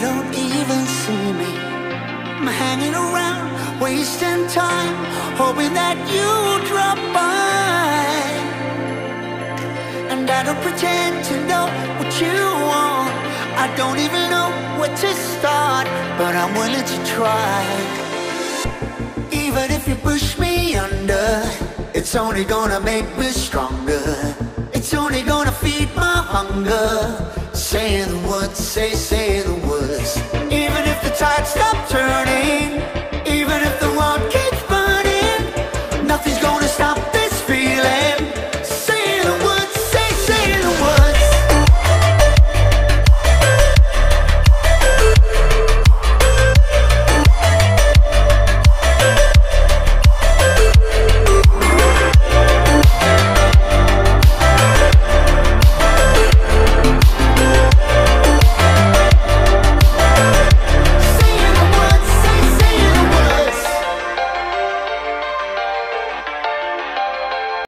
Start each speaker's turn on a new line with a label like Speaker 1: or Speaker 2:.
Speaker 1: don't even see me. I'm hanging around, wasting time, hoping that you drop by. And I don't pretend to know what you want. I don't even know where to start, but I'm willing to try. Even if you push me under, it's only gonna make me stronger. It's only gonna feed my hunger. Say the words, say, say the words.